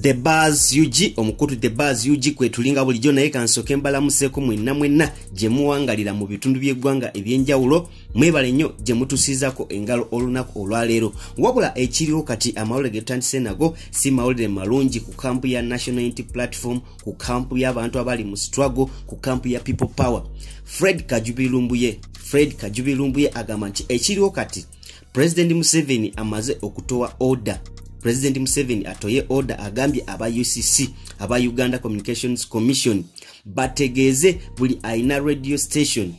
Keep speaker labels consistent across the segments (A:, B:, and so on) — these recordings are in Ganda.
A: the bars ug omukutu the bars ug kwetulinga bulijjo naye kansooke mbalamuseeko mwenna mwenna gye muwangalira mu bitundu by'eggwanga ebyenjawulo mwebale nnyo gye mutusiizako engalo olunaku olwaleero. Wabula ekiriwo kati amawulire getandise nago si mawulire malungi ku kampu ya national unity platform ku kampu y'abantu abali mu struggle ku kampu ya people power. Fred kajubilumbuye fred kajubilumbuye agamba nti ekiriwo kati pulezidenti museveni amaze okutowa order pulezidenti museveni atoye order agambye aba ucc aba uganda communications commission bategeeze buli ayina radio station.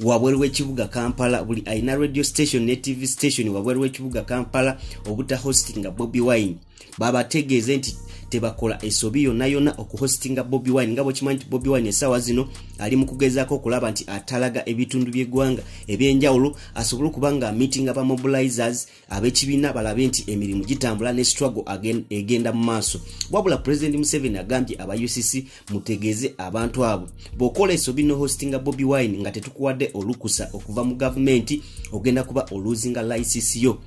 A: Wabweru w'ekibuga kampala buli ayina radio station ne tv station wabweru w'ekibuga kampala obutahostinga bobi wine. Babategeeze nti tebakola esobi yonna yonna okuhostinga bobi wine. Nga bwekimanyi nti bobi wine essaawa zino ali mu kugezaako okulaba nti atalaga ebitundu by'eggwanga ebyenjawulo asobole okuba nga meetinga ba mobilizers ab'ekibiina balabe nti emirimu gitambula ne struggle egenda mu maaso. Wabula pulezidenti museveni agambye aba ucc mutegeeze abantu abo. Bw'okola esobi nohostinga bobi wine nga tetukuwadde olukusa okuva mu gavumenti ogenda kuba oluzinga licisi yo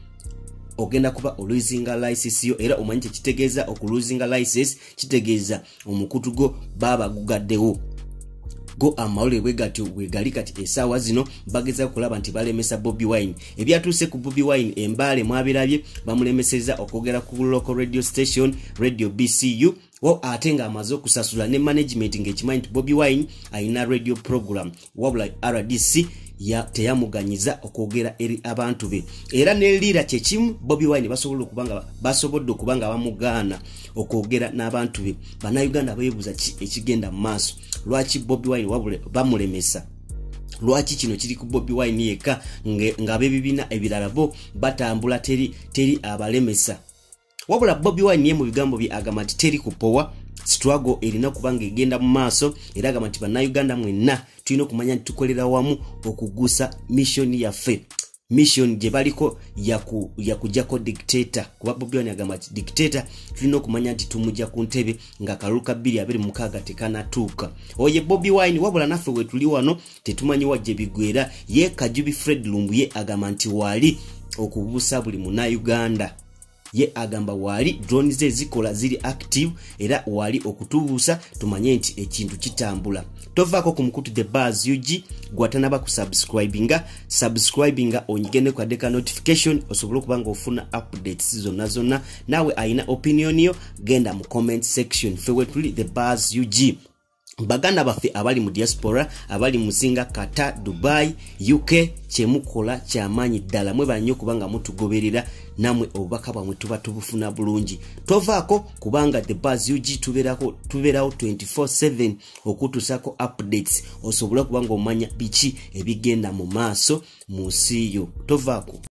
A: ogenda kuba oluisinga licensi yo era omanyi kyekitegeeza okuluisinga license kitegeeza omukutu go baba gugaddewo go amawulire bwe gatyo bwegali kati essaawa zino bageza kulaba nti balemesa bobi wine. Ebyatuuse ku bobi wine embaale mwabirabye bamulemeseza okwogera ku local radio station radio bcu ate ng'amaze okusasula ne management ng'ekimanyi nti bobi wine alina radio program wabula rdc ya teyamuganyiza okwogera eri abantu be. Era neliira kyekimu bobi wine basobodde okuba nga bamugaana okwogera n'abantu be. Bannayuganda beebuuza ki ekigenda mu maaso? Lwaki bobi wine wabule bamulemesa? Lwaki kino kiri ku bobi wine yekka ng'abebibiina ebirala bo batambula teri abalemesa wabula bobi wine mu bigambo bye agamba nti teri kupowa struggle erina okuba nga egenda mu maaso era agamba nti bannayuganda mwenna tulina okumanya nti tukolera wamu okugusa missioni yaffe. Mission gye baliko yakujjako dictator. Kuba bobiwani agamba nti dictator tulina okumanya nti tumujja ku ntebe nga kalulu ka 226 tekanatuuka. Oye bobi wine wabula naffe wetuli wano tetumanyi wajje bigwera. Ye kajubi fred lumbuye agamba nti waali okubuusa buli munauganda ye agamba waali drone ze zikola ziri active era waali okutubuusa tumanye nti ekintu kitambula. Tovaako ku mukutu the bars ug gwatanaba ku subscribinga. Subscribinga onyigende kwadde ka notification osobole okuba nga ofuna updates zonna zonna. Naawe ayina opinion yo genda mu comment section. Fe wetuli the bars ug baganda baffe abali mu diaspora abali muzinga kata dubai uk kyemukola kyamaanyi ddala mwebala nnyo okuba nga mutugoberera namwe obubaka bwamwe tuba tubufuna bulungi. Tovaako kubanga the bas ug tubeerawo 24/7 okutuusako updates osobole okuba nga omanya biki ebigenda mu maaso mu nsi yo. Tovaako